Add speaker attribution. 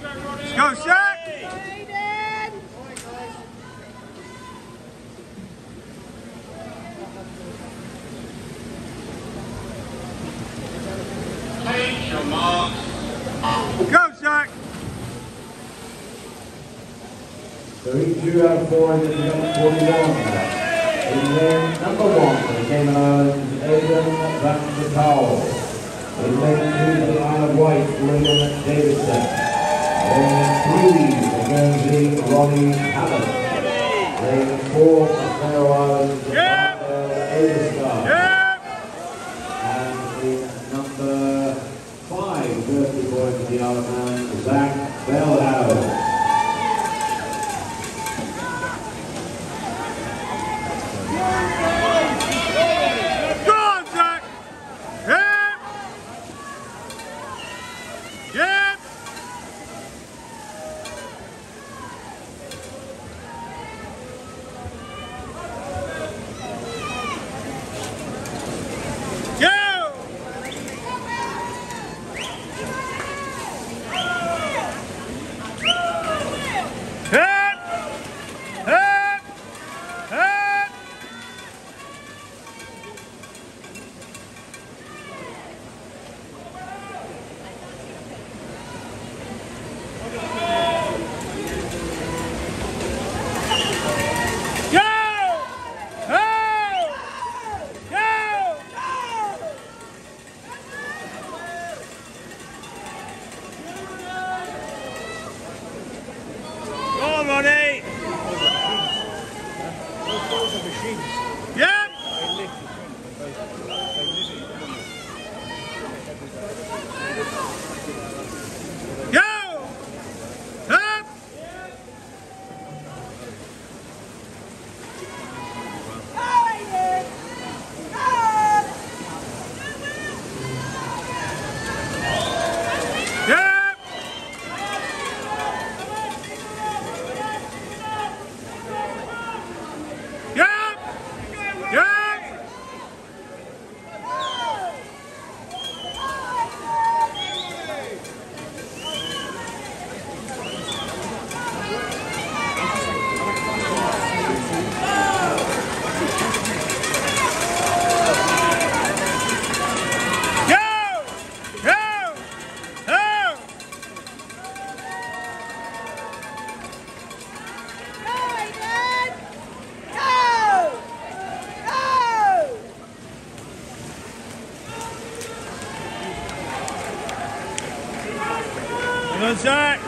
Speaker 1: Let's go, Zack! Zack!
Speaker 2: So he's two out of four in the 41 In lane number one for the Cayman Islands, Aidan Van der Powell. In lane two for the Isle of Wight, William Davidson. Lane three for Guernsey, Ronnie Hallett. Lane four for Faroe Islands,
Speaker 1: Yep. Yep!
Speaker 2: And in number five, birthday boy for the Isle Man, Zack Bellhouse.
Speaker 1: Go On, Zack.